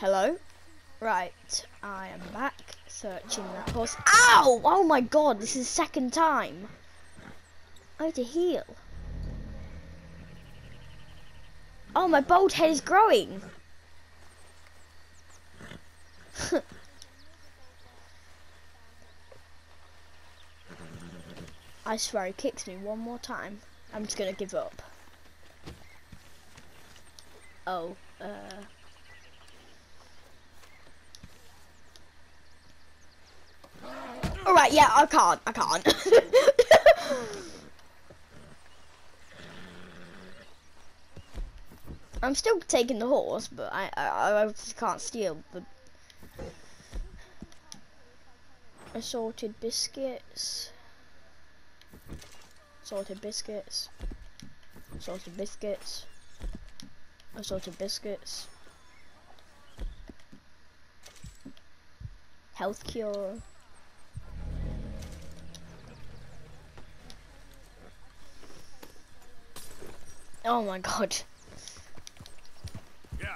Hello? Right, I am back searching that horse. Ow! Oh my god, this is the second time. I need to heal. Oh, my bald head is growing. I swear he kicks me one more time. I'm just gonna give up. Oh, uh... Alright, yeah, I can't, I can't. I'm still taking the horse, but I, I, I can't steal the assorted biscuits. Salted biscuits. Salted biscuits. Assorted biscuits. Health cure. Oh my god. Yeah.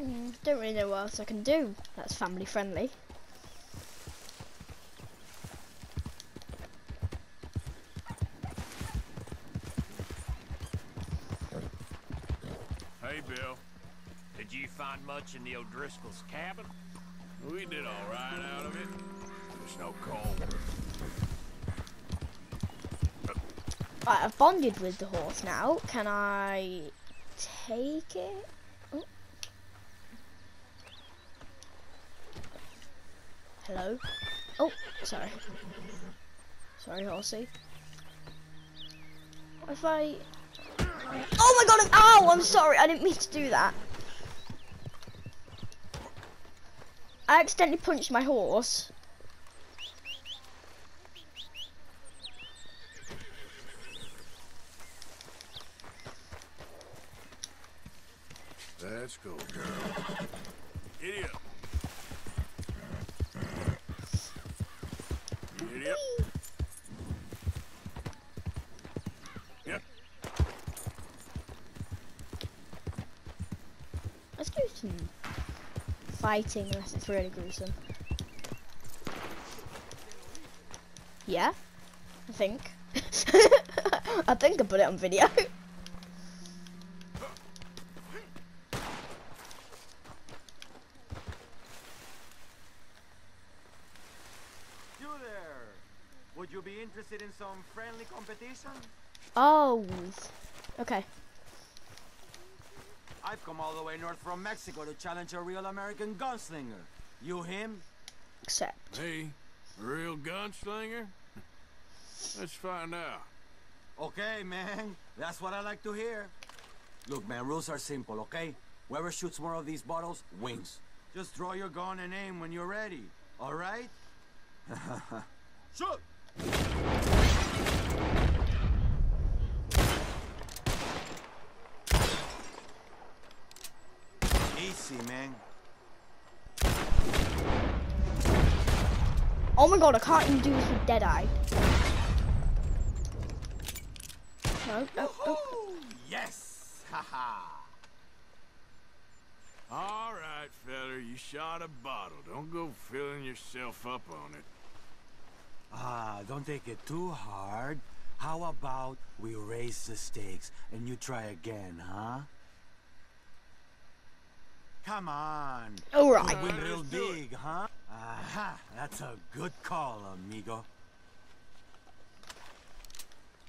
Mm, don't really know what else I can do. That's family friendly. Hey, Bill. Did you find much in the O'Driscoll's cabin? We did all right out of it. There's no cold. Right, I've bonded with the horse now. Can I take it? Oh. Hello? Oh, sorry. Sorry, horsey. If I... Oh my god. Ow, I'm sorry. I didn't mean to do that. I accidentally punched my horse. Let's go, girl. Giddy up. Giddy up. Yep. Let's do some fighting unless it's really gruesome. Yeah, I think. I think I put it on video. You there! Would you be interested in some friendly competition? oh, okay. I've come all the way north from Mexico to challenge a real American gunslinger. You him? Accept. Me? A real gunslinger? Let's find out. Okay, man. That's what I like to hear. Look, man, rules are simple, okay? Whoever shoots more of these bottles wins. Just draw your gun and aim when you're ready, all right? Shoot! Easy, man. Oh my god, I can't even do this with Deadeye. No, no, no. Yes! Haha! All right, feller, you shot a bottle. Don't go filling yourself up on it. Ah, don't take it too hard. How about we raise the stakes and you try again, huh? Come on. All Could right. win real let's do it. big, huh? Aha, that's a good call, amigo.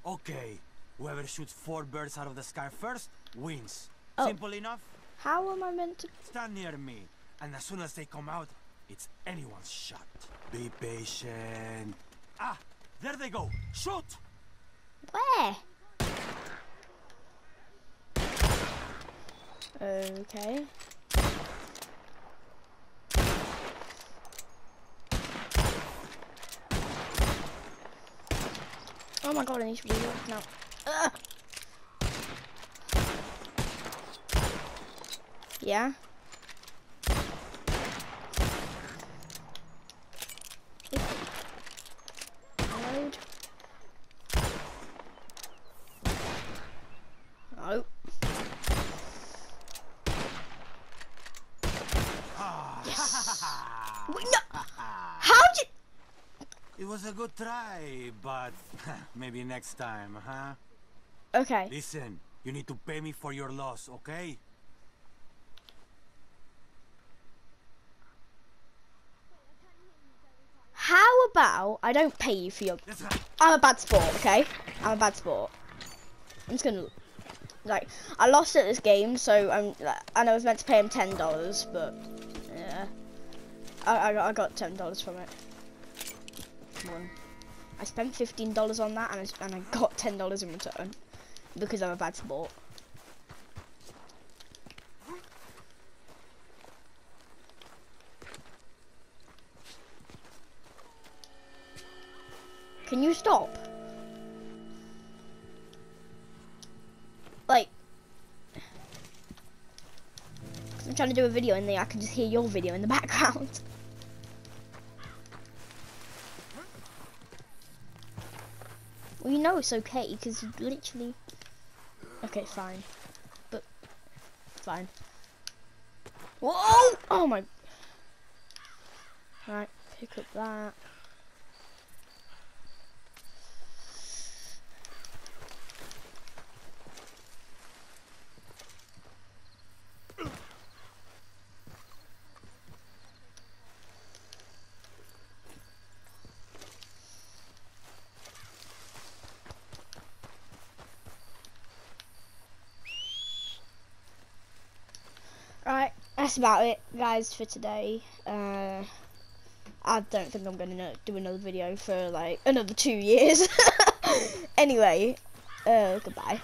Okay, whoever shoots four birds out of the sky first wins. Oh. Simple enough? How am I meant to? Stand near me, and as soon as they come out, it's anyone's shot. Be patient. Ah, there they go. Shoot! Where? Okay. Oh my god, I need to reload now. Ugh. Yeah? Load. Ah. Yes! was a good try, but maybe next time, huh? Okay. Listen, you need to pay me for your loss, okay? How about I don't pay you for your I'm a bad sport, okay? I'm a bad sport. I'm just gonna like I lost at this game, so I'm like, and I was meant to pay him ten dollars, but yeah, I I I got ten dollars from it. I spent fifteen dollars on that, and I, and I got ten dollars in return because I'm a bad sport. Can you stop? Like, I'm trying to do a video and I can just hear your video in the background. Well, you know it's okay because literally. Okay, fine, but fine. Whoa! Oh my. Right, pick up that. Right, that's about it, guys, for today. Uh, I don't think I'm gonna do another video for like another two years. anyway, uh, goodbye.